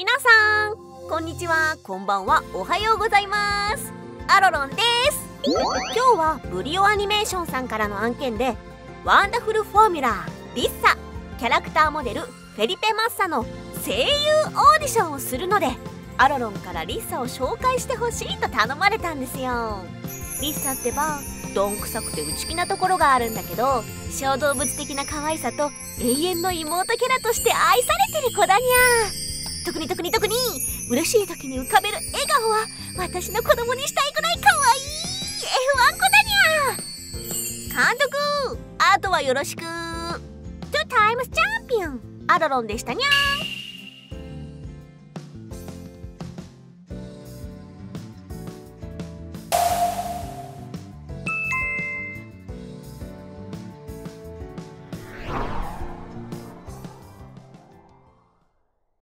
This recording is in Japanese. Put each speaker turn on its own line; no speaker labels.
皆さんこんにちは。こんばんは。おはようございます。アロロンです。今日はブリオアニメーションさんからの案件でワンダフルフォーミュラーリッサキャラクターモデルフェリペマッサの声優オーディションをするのでアロロンからリッサを紹介してほしいと頼まれたんですよ。リッサってばどんくさくて内気なところがあるんだけど小動物的な可愛さと永遠の妹キャラとして愛されてる子だにゃ特に特に特に嬉しい時に浮かべる笑顔は私の子供にしたいくらい可愛い F1 子だにゃ監督あとはよろしく。Two times champion アロロンでしたにゃ